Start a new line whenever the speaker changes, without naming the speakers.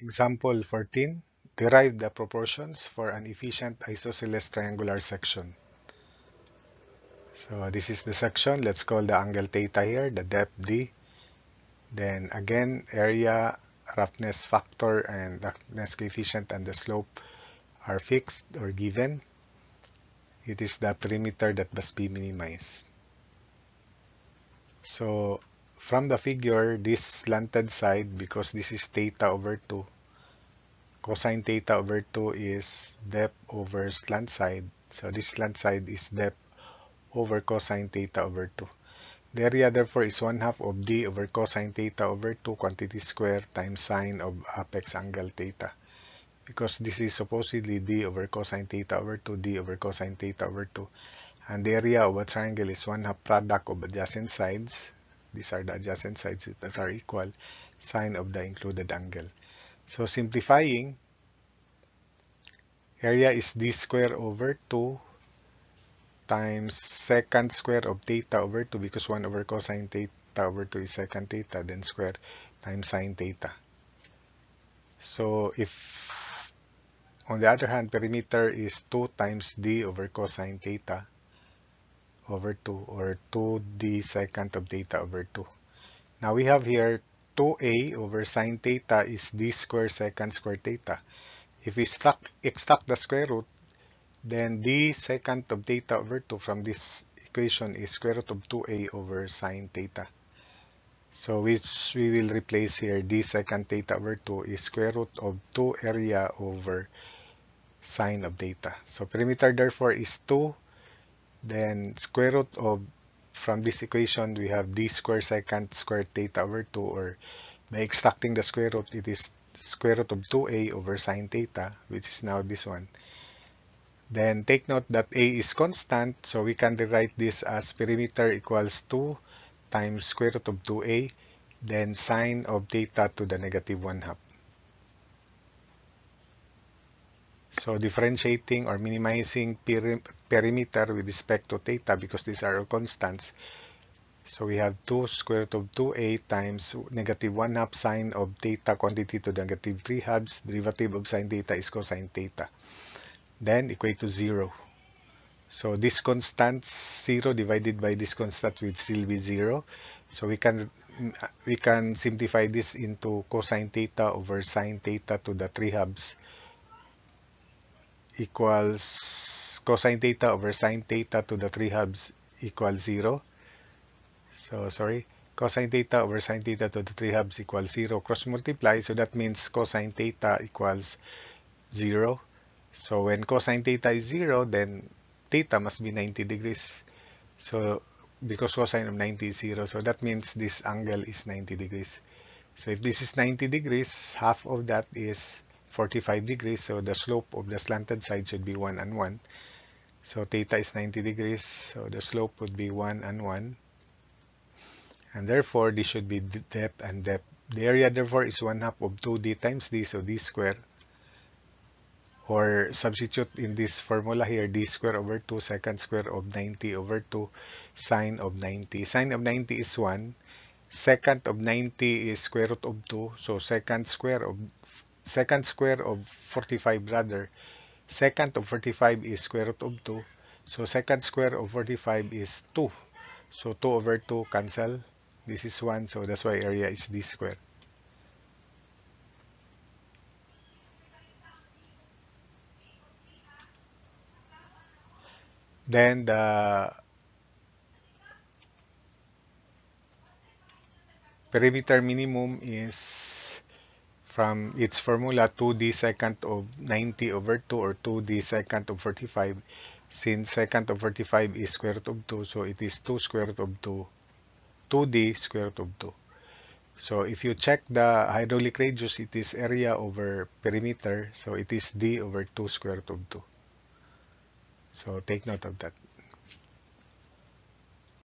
Example 14. Derive the proportions for an efficient isosceles triangular section. So this is the section. Let's call the angle theta here, the depth d. Then again, area, roughness factor, and roughness coefficient and the slope are fixed or given. It is the perimeter that must be minimized. So from the figure, this slanted side, because this is theta over 2, cosine theta over 2 is depth over slant side. So this slant side is depth over cosine theta over 2. The area therefore is 1 half of d over cosine theta over 2 quantity square times sine of apex angle theta. Because this is supposedly d over cosine theta over 2, d over cosine theta over 2. And the area of a triangle is 1 half product of adjacent sides these are the adjacent sides that are uh, equal sine of the included angle. So simplifying, area is d square over 2 times secant square of theta over 2 because 1 over cosine theta over 2 is secant theta then square times sine theta. So if on the other hand perimeter is 2 times d over cosine theta over 2 or 2d secant of theta over 2. Now we have here 2a over sine theta is d square secant square theta. If we extract, extract the square root, then d secant of theta over 2 from this equation is square root of 2a over sine theta. So which we will replace here d secant theta over 2 is square root of 2 area over sine of theta. So perimeter therefore is 2 then square root of, from this equation, we have d square secant square theta over 2 or by extracting the square root, it is square root of 2a over sine theta, which is now this one. Then take note that a is constant, so we can rewrite this as perimeter equals 2 times square root of 2a, then sine of theta to the negative 1 half. So differentiating or minimizing peri perimeter with respect to theta because these are constants. So we have 2 square root of 2a times negative 1 half sine of theta quantity to negative 3 halves. Derivative of sine theta is cosine theta. Then equate to 0. So this constant 0 divided by this constant will still be 0. So we can we can simplify this into cosine theta over sine theta to the 3 halves equals cosine theta over sine theta to the 3 halves equals 0. So, sorry, cosine theta over sine theta to the 3 halves equals 0. Cross multiply, so that means cosine theta equals 0. So, when cosine theta is 0, then theta must be 90 degrees. So, because cosine of 90 is 0, so that means this angle is 90 degrees. So, if this is 90 degrees, half of that is 45 degrees, so the slope of the slanted side should be 1 and 1. So theta is 90 degrees, so the slope would be 1 and 1. And therefore, this should be depth and depth. The area therefore is 1 half of 2d times d, so d square. Or substitute in this formula here, d square over 2 secant square of 90 over 2 sine of 90. Sine of 90 is 1. Secant of 90 is square root of 2. So secant square of secant square of 45 rather Secant of 45 is square root of 2 so secant square of 45 is 2 so 2 over 2 cancel. This is 1 so that's why area is d square. Then the perimeter minimum is from its formula 2d secant of 90 over 2 or 2d secant of 45 since secant of 45 is square root of 2 so it is 2 square root of 2 2d square root of 2 so if you check the hydraulic radius it is area over perimeter so it is d over 2 square root of 2 so take note of that